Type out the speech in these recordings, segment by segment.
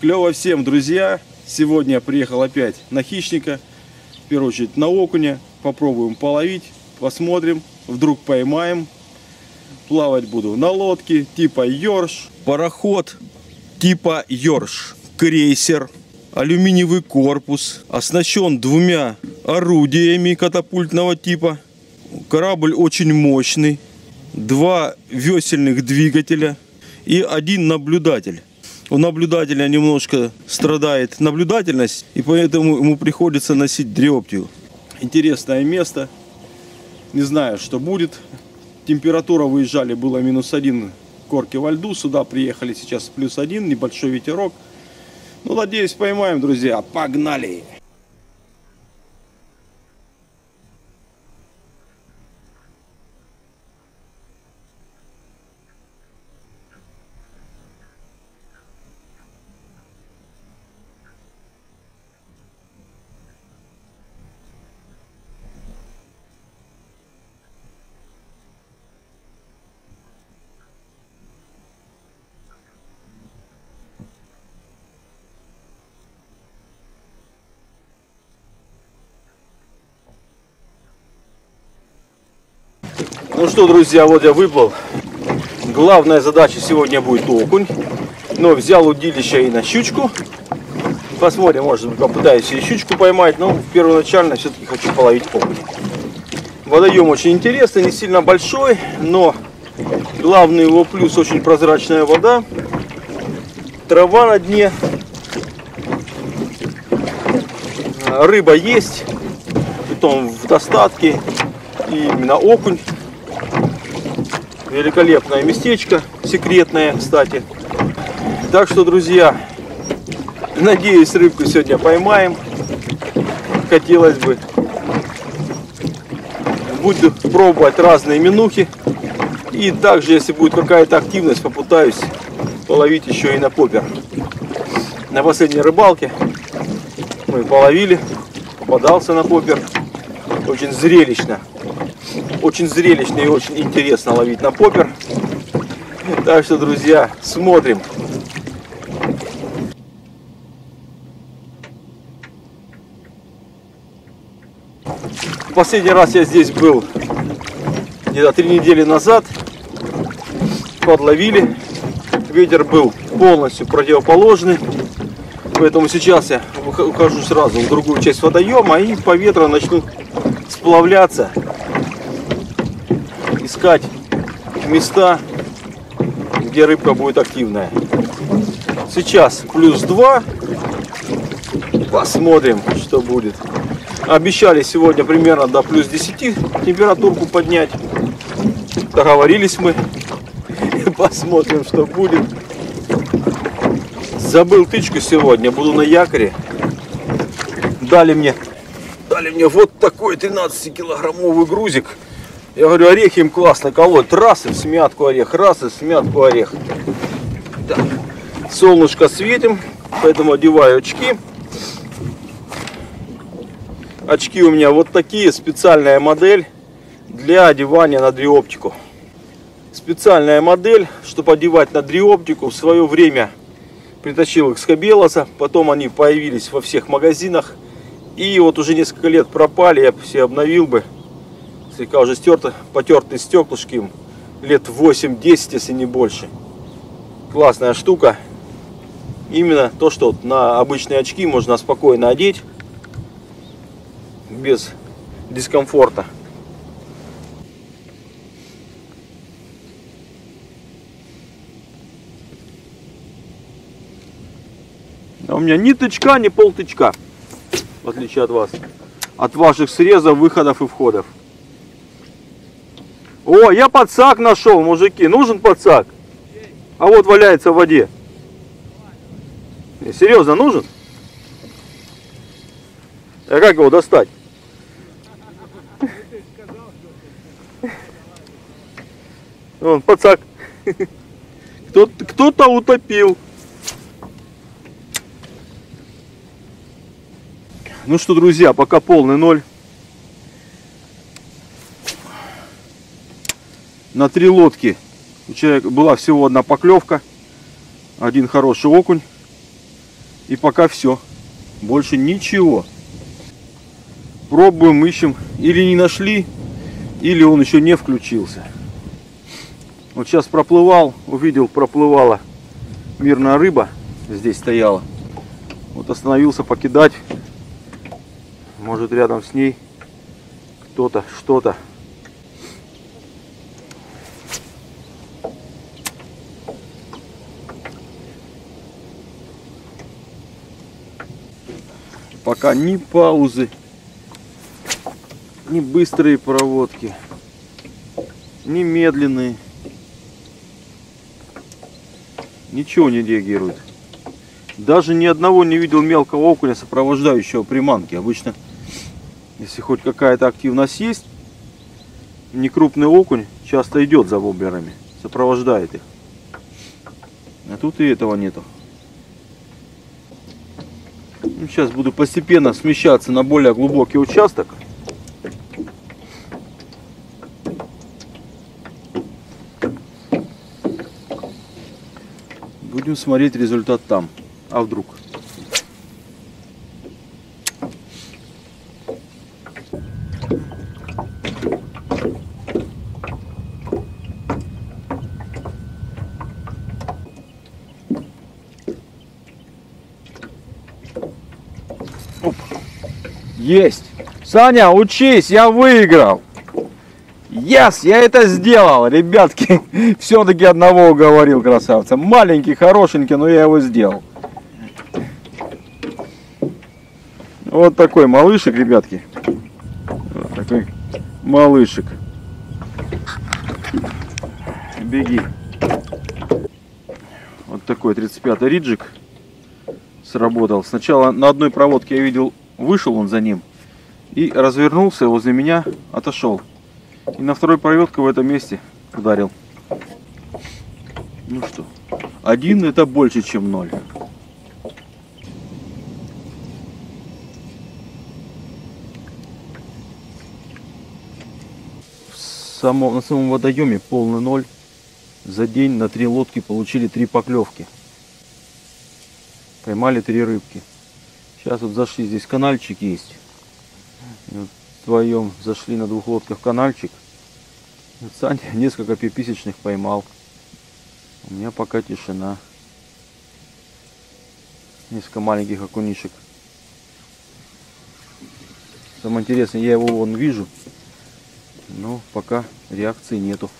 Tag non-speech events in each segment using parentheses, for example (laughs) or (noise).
Клево всем, друзья! Сегодня я приехал опять на хищника. В первую очередь на окуня. Попробуем половить, посмотрим. Вдруг поймаем. Плавать буду на лодке типа Йорш. Пароход типа Йорш. Крейсер. Алюминиевый корпус. Оснащен двумя орудиями катапультного типа. Корабль очень мощный. Два весельных двигателя и один наблюдатель у наблюдателя немножко страдает наблюдательность, и поэтому ему приходится носить дриоптию. Интересное место. Не знаю, что будет. Температура выезжали было минус один корки во льду. Сюда приехали сейчас плюс один, небольшой ветерок. Ну, надеюсь, поймаем, друзья. Погнали! Ну что, друзья, вот я выплыл. Главная задача сегодня будет окунь. Но взял удилище и на щучку. Посмотрим, может быть, попытаюсь и щучку поймать. Но первоначально все-таки хочу половить окунь. Водоем очень интересный, не сильно большой, но главный его плюс очень прозрачная вода. Трава на дне. Рыба есть, потом в достатке. И именно окунь Великолепное местечко, секретное, кстати. Так что, друзья, надеюсь, рыбку сегодня поймаем. Хотелось бы. Буду пробовать разные минухи. И также, если будет какая-то активность, попытаюсь половить еще и на попер. На последней рыбалке мы половили, попадался на попер. Очень зрелищно. Очень зрелищно и очень интересно ловить на попер. Так что, друзья, смотрим. Последний раз я здесь был где-то три недели назад. Подловили. Ветер был полностью противоположный. Поэтому сейчас я ухожу сразу в другую часть водоема и по ветру начну сплавляться места, где рыбка будет активная. Сейчас плюс 2. Посмотрим, что будет. Обещали сегодня примерно до плюс 10 температурку поднять. Договорились мы. (laughs) Посмотрим, что будет. Забыл тычку сегодня. Буду на якоре. Дали мне, дали мне вот такой 13-килограммовый грузик. Я говорю, орехи им классно колоть. Раз и в смятку орех, раз и в смятку орех. Так. Солнышко светим, поэтому одеваю очки. Очки у меня вот такие, специальная модель для одевания на дриоптику. Специальная модель, чтобы одевать на дриоптику. В свое время притащил их с Хабелоса, потом они появились во всех магазинах. И вот уже несколько лет пропали, я все обновил бы слегка уже стерто, потертые стеклышки, лет 8-10, если не больше. Классная штука. Именно то, что на обычные очки можно спокойно одеть, без дискомфорта. А у меня ни тычка, ни полтычка, в отличие от вас. От ваших срезов, выходов и входов. О, я подсак нашел, мужики. Нужен подсак? А вот валяется в воде. Не, серьезно, нужен? А как его достать? Вон, подсак. Кто-то утопил. Ну что, друзья, пока полный ноль. На три лодки у человека была всего одна поклевка, один хороший окунь. И пока все. Больше ничего. Пробуем, ищем. Или не нашли, или он еще не включился. Вот сейчас проплывал, увидел, проплывала мирная рыба. Здесь стояла. Вот остановился покидать. Может рядом с ней кто-то, что-то. Пока ни паузы, ни быстрые проводки, ни медленные. Ничего не реагирует. Даже ни одного не видел мелкого окуня, сопровождающего приманки. Обычно, если хоть какая-то активность есть, некрупный окунь часто идет за воблерами, сопровождает их. А тут и этого нету. Сейчас буду постепенно смещаться на более глубокий участок. Будем смотреть результат там. А вдруг? Есть! Саня, учись, я выиграл! Yes, я это сделал, ребятки. (laughs) Все-таки одного уговорил красавца. Маленький, хорошенький, но я его сделал. Вот такой малышек, ребятки. Вот такой малышек. Беги. Вот такой 35 риджик сработал. Сначала на одной проводке я видел, вышел он за ним и развернулся возле меня, отошел. И на второй проводке в этом месте ударил. Ну что, один это больше, чем ноль. В самом, на самом водоеме полный ноль. За день на три лодки получили три поклевки. Поймали три рыбки. Сейчас вот зашли, здесь канальчик есть. Вот вдвоем зашли на двух лодках канальчик. Вот Саня (laughs) несколько пиписечных поймал. У меня пока тишина. Несколько маленьких окунишек. Самое интересное, я его вон вижу. Но пока реакции нету.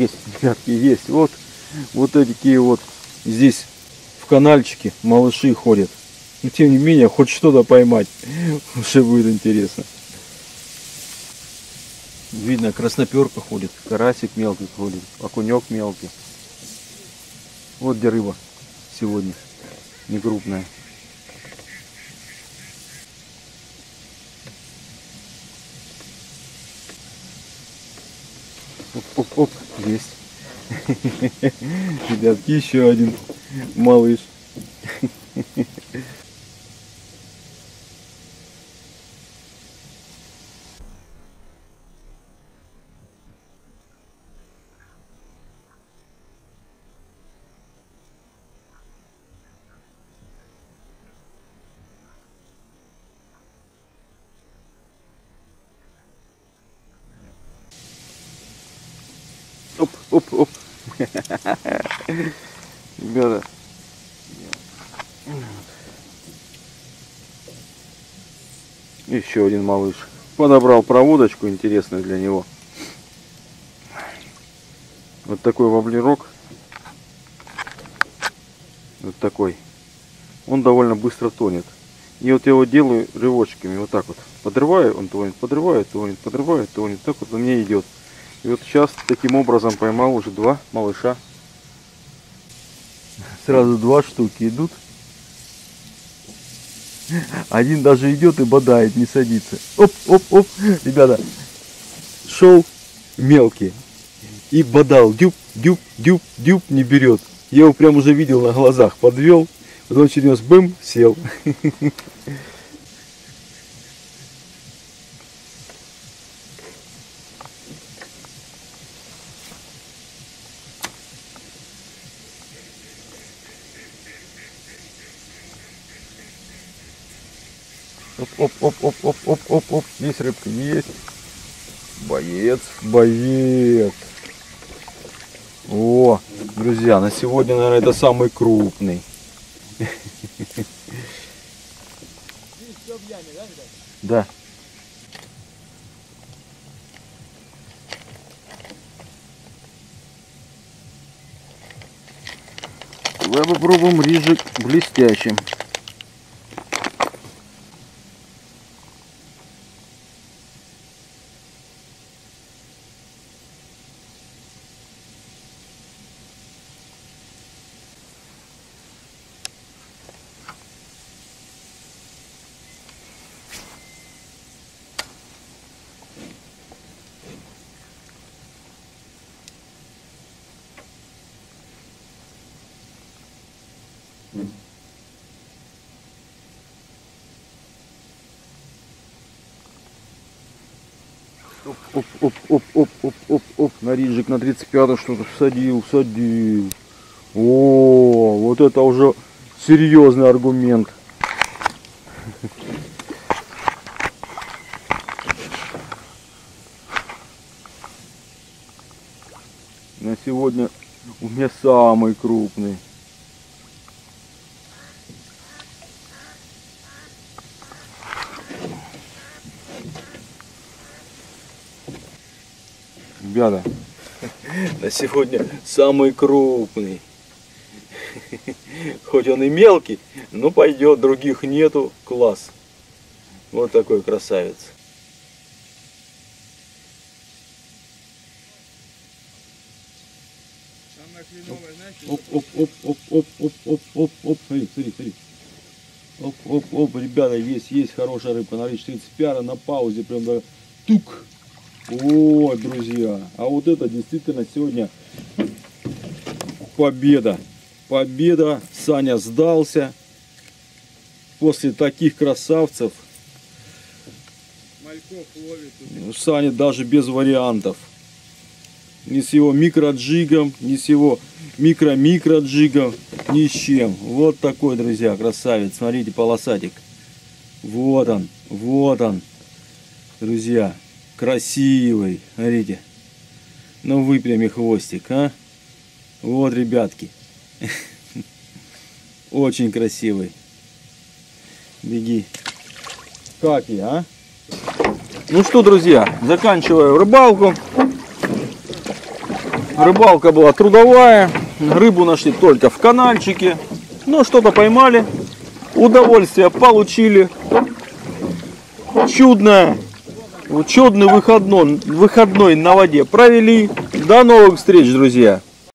Есть, ребятки, есть. Вот, вот такие вот здесь в канальчике малыши ходят. Но тем не менее, хоть что-то поймать. (laughs) Уже будет интересно. Видно, красноперка ходит, карасик мелкий ходит, окунек мелкий. Вот где рыба сегодня, не крупная. Оп-оп-оп, есть. (laughs) Ребятки, еще один малыш. (laughs) Оп, оп, оп. Ребята. Еще один малыш. Подобрал проводочку интересную для него. Вот такой воблерок. Вот такой. Он довольно быстро тонет. И вот я его делаю рывочками, вот так вот. Подрываю, он тонет, подрываю, тонет, подрываю, тонет. Так вот у меня идет. И вот сейчас таким образом поймал уже два малыша. сразу два штуки идут. Один даже идет и бодает, не садится. Оп, оп, оп. Ребята, шел мелкий и бодал. Дюб, дюб, дюб, дюб не берет. Я его прям уже видел на глазах. Подвел. Потом через бым, сел. (laughs) Оп, оп, оп, оп, оп, оп. Есть рыбка, есть. Боец, боец. О, друзья, на сегодня, наверное, это самый крупный. Да. Давай попробуем рижик блестящим. Оп, оп, оп, оп, оп, оп, оп. На рижик на 35 что-то всадил, всадил. О, вот это уже серьезный аргумент. На сегодня у меня самый крупный. Ребята, на сегодня самый крупный. Хоть он и мелкий, но пойдет, других нету, класс. Вот такой красавец. Оп, оп, оп, оп, оп, оп, оп, оп, оп, смотри, смотри, смотри. Оп, оп, оп, ребята, есть, есть хорошая рыбка, на 30 пяра на паузе, прям да, тук. О, друзья, а вот это действительно сегодня победа. Победа, Саня сдался. После таких красавцев Мальков ловит. Саня даже без вариантов. Ни с его микроджигом, ни с его микро-микроджигом, ни с чем. Вот такой, друзья, красавец. Смотрите, полосатик. Вот он, вот он, друзья. Красивый, смотрите. Ну, выпрями хвостик, а. Вот, ребятки. (laughs) Очень красивый. Беги. Как я, а? Ну что, друзья, заканчиваю рыбалку. Рыбалка была трудовая. Рыбу нашли только в канальчике. Но что-то поймали. Удовольствие получили. Чудное. Чудный выходной, выходной на воде провели. До новых встреч, друзья.